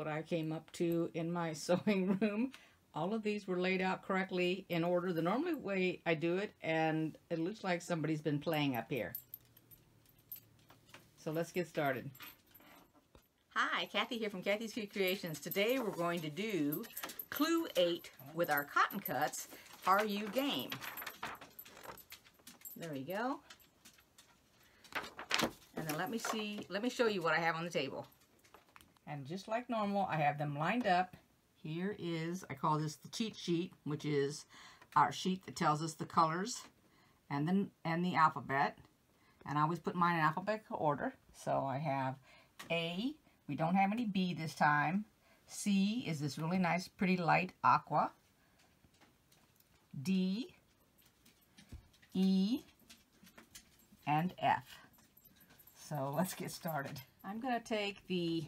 what I came up to in my sewing room. All of these were laid out correctly in order the normal way I do it, and it looks like somebody's been playing up here. So let's get started. Hi, Kathy here from Kathy's Creations. Today we're going to do Clue 8 with our cotton cuts. Are you game? There we go. And then let me see, let me show you what I have on the table. And just like normal, I have them lined up. Here is, I call this the cheat sheet, which is our sheet that tells us the colors and the, and the alphabet. And I always put mine in alphabetical order. So I have A, we don't have any B this time. C is this really nice, pretty light aqua. D, E, and F. So let's get started. I'm going to take the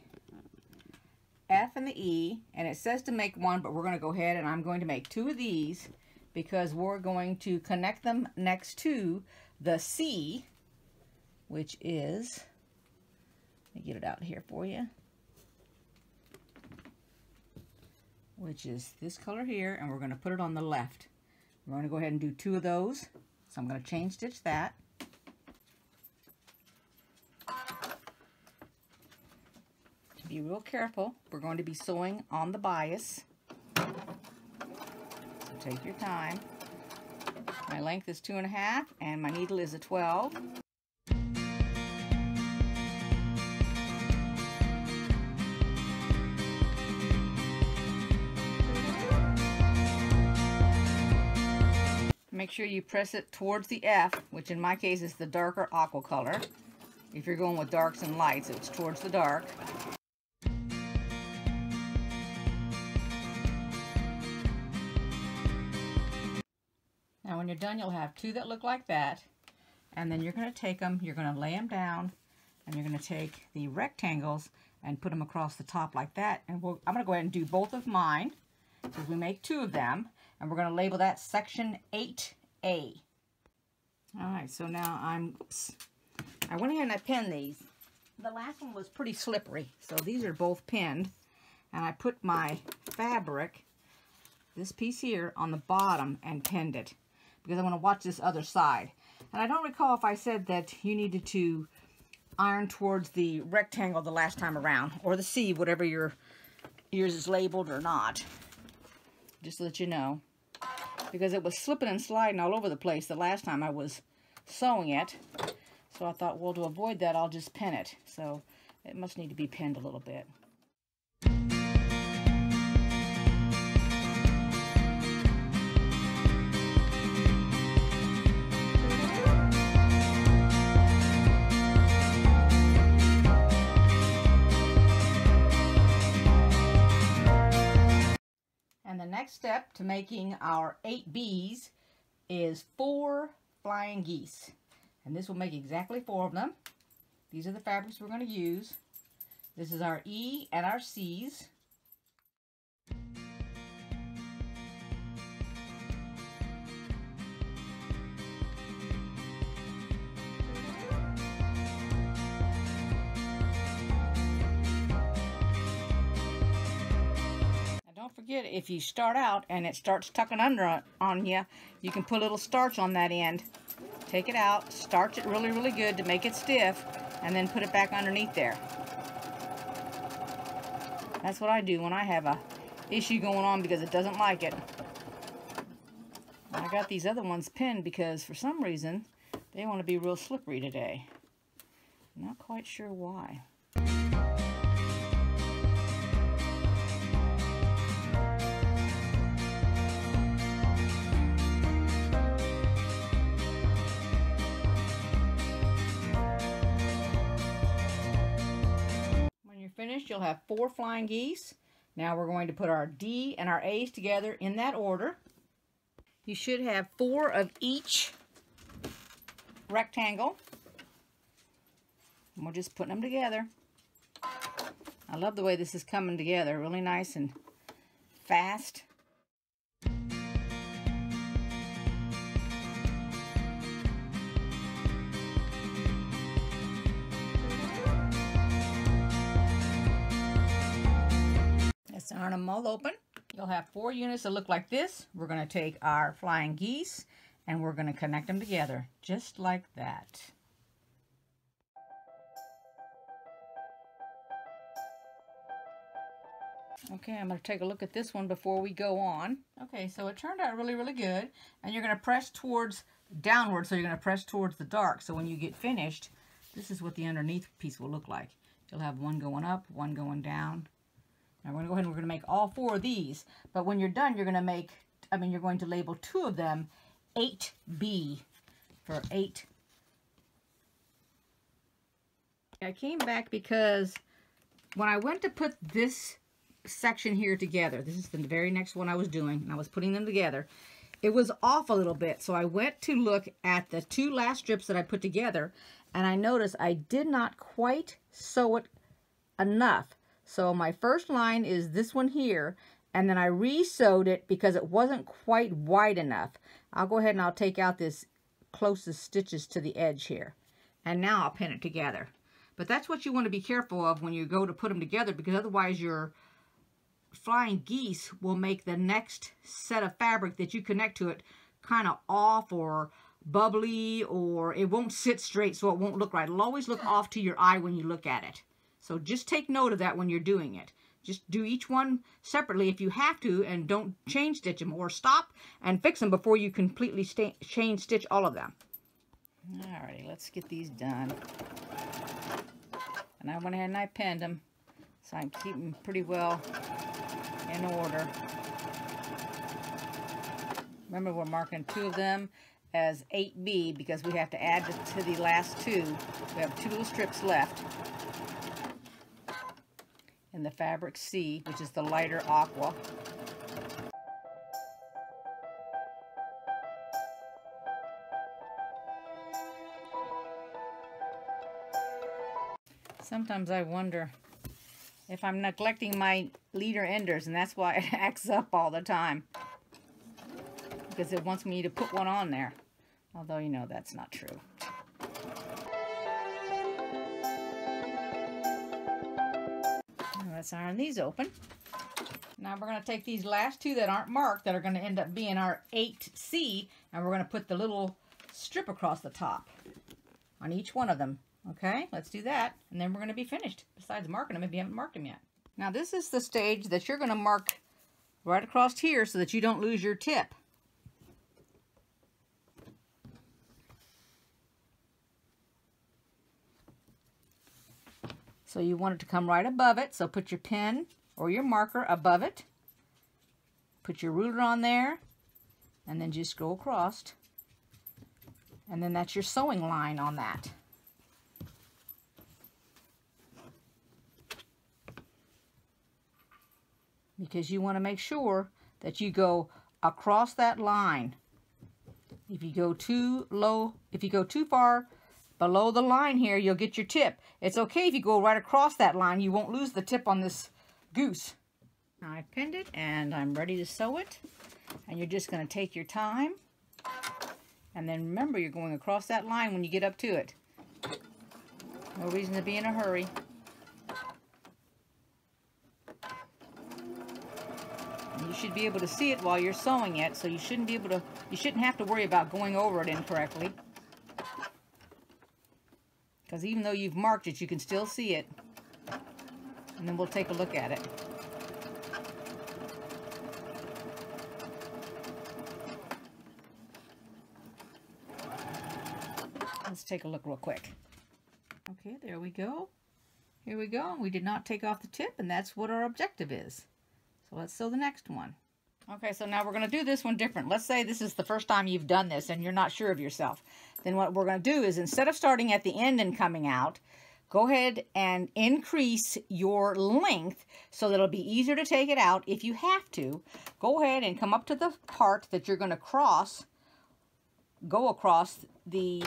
F and the E, and it says to make one, but we're going to go ahead and I'm going to make two of these because we're going to connect them next to the C, which is, let me get it out here for you, which is this color here, and we're going to put it on the left. We're going to go ahead and do two of those. So I'm going to chain stitch that. Be real careful. We're going to be sewing on the bias. So take your time. My length is two and a half and my needle is a 12. Make sure you press it towards the F, which in my case is the darker aqua color. If you're going with darks and lights, it's towards the dark. When you're done, you'll have two that look like that. And then you're going to take them, you're going to lay them down, and you're going to take the rectangles and put them across the top like that. And we'll, I'm going to go ahead and do both of mine, because we make two of them. And we're going to label that section 8A. All right, so now I'm, I went ahead and I pinned these. The last one was pretty slippery, so these are both pinned. And I put my fabric, this piece here, on the bottom and pinned it because I want to watch this other side. And I don't recall if I said that you needed to iron towards the rectangle the last time around, or the C, whatever your yours is labeled or not. Just to let you know. Because it was slipping and sliding all over the place the last time I was sewing it. So I thought, well, to avoid that, I'll just pin it. So it must need to be pinned a little bit. Next step to making our eight bees is four flying geese. And this will make exactly four of them. These are the fabrics we're going to use. This is our E and our C's. Forget, if you start out and it starts tucking under on you, you can put a little starch on that end. Take it out, starch it really, really good to make it stiff, and then put it back underneath there. That's what I do when I have a issue going on because it doesn't like it. I got these other ones pinned because for some reason they want to be real slippery today. Not quite sure why. Finished, you'll have four flying geese. Now we're going to put our D and our A's together in that order. You should have four of each rectangle. And we're just putting them together. I love the way this is coming together. Really nice and fast. Turn them all open. You'll have four units that look like this. We're going to take our flying geese and we're going to connect them together just like that. Okay, I'm going to take a look at this one before we go on. Okay, so it turned out really, really good. And you're going to press towards downward, so you're going to press towards the dark. So when you get finished, this is what the underneath piece will look like. You'll have one going up, one going down. Now we're going to go ahead and we're going to make all four of these. But when you're done, you're going to make, I mean, you're going to label two of them 8B for 8. I came back because when I went to put this section here together. This is the very next one I was doing, and I was putting them together. It was off a little bit, so I went to look at the two last strips that I put together, and I noticed I did not quite sew it enough. So my first line is this one here, and then I re-sewed it because it wasn't quite wide enough. I'll go ahead and I'll take out this closest stitches to the edge here. And now I'll pin it together. But that's what you want to be careful of when you go to put them together because otherwise your flying geese will make the next set of fabric that you connect to it kind of off or bubbly or it won't sit straight so it won't look right. It'll always look off to your eye when you look at it. So just take note of that when you're doing it. Just do each one separately if you have to and don't chain stitch them or stop and fix them before you completely chain stitch all of them. Alrighty, let's get these done. And I went ahead and I pinned them so I'm keeping pretty well in order. Remember, we're marking two of them as 8B because we have to add to the last two. We have two little strips left in the fabric C, which is the lighter aqua. Sometimes I wonder if I'm neglecting my leader enders, and that's why it acts up all the time. Because it wants me to put one on there. Although, you know, that's not true. Let's iron these open. Now we're going to take these last two that aren't marked that are going to end up being our 8C and we're going to put the little strip across the top on each one of them. Okay, let's do that. And then we're going to be finished. Besides marking them if you haven't marked them yet. Now this is the stage that you're going to mark right across here so that you don't lose your tip. So you want it to come right above it. So put your pen or your marker above it. Put your ruler on there. And then just go across. And then that's your sewing line on that. because you want to make sure that you go across that line. If you go too low, if you go too far below the line here, you'll get your tip. It's okay if you go right across that line. You won't lose the tip on this goose. Now I pinned it and I'm ready to sew it. And you're just going to take your time. And then remember, you're going across that line when you get up to it. No reason to be in a hurry. you should be able to see it while you're sewing it, so you shouldn't be able to, you shouldn't have to worry about going over it incorrectly. Because even though you've marked it, you can still see it. And then we'll take a look at it. Let's take a look real quick. Okay, there we go. Here we go. We did not take off the tip, and that's what our objective is. So let's sew the next one. Okay, so now we're going to do this one different. Let's say this is the first time you've done this and you're not sure of yourself. Then what we're going to do is instead of starting at the end and coming out, go ahead and increase your length so that it'll be easier to take it out if you have to. Go ahead and come up to the part that you're going to cross, go across the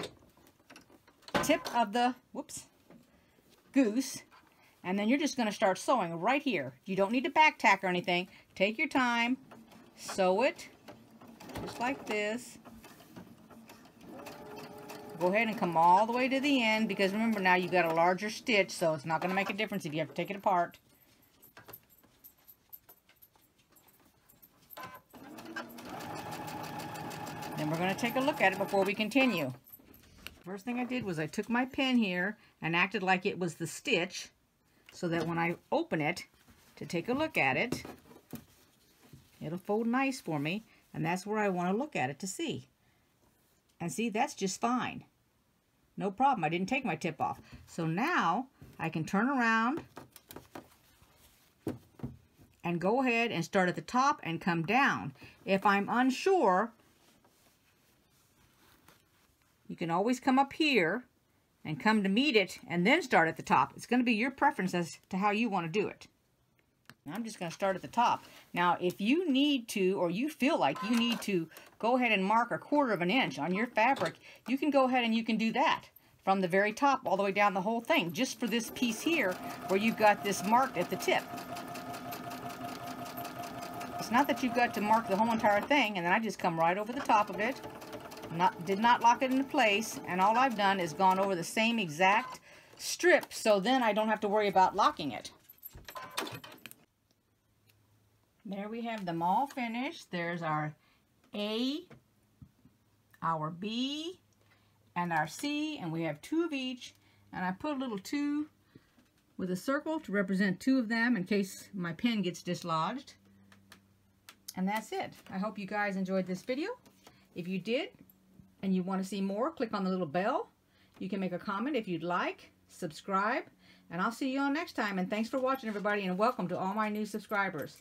tip of the, whoops, goose and then you're just going to start sewing right here. You don't need to back tack or anything. Take your time, sew it, just like this. Go ahead and come all the way to the end because remember now you've got a larger stitch so it's not going to make a difference if you have to take it apart. Then we're going to take a look at it before we continue. First thing I did was I took my pin here and acted like it was the stitch so that when I open it to take a look at it, it'll fold nice for me. And that's where I want to look at it to see. And see, that's just fine. No problem. I didn't take my tip off. So now I can turn around and go ahead and start at the top and come down. If I'm unsure, you can always come up here and come to meet it and then start at the top. It's going to be your preference as to how you want to do it. I'm just going to start at the top. Now, if you need to, or you feel like you need to go ahead and mark a quarter of an inch on your fabric, you can go ahead and you can do that from the very top all the way down the whole thing, just for this piece here where you've got this marked at the tip. It's not that you've got to mark the whole entire thing, and then I just come right over the top of it. Not, did not lock it into place, and all I've done is gone over the same exact strip, so then I don't have to worry about locking it. There we have them all finished. There's our A, our B, and our C, and we have two of each. And I put a little two with a circle to represent two of them in case my pen gets dislodged. And that's it. I hope you guys enjoyed this video. If you did, and you want to see more, click on the little bell. You can make a comment if you'd like, subscribe, and I'll see you all next time. And thanks for watching, everybody, and welcome to all my new subscribers.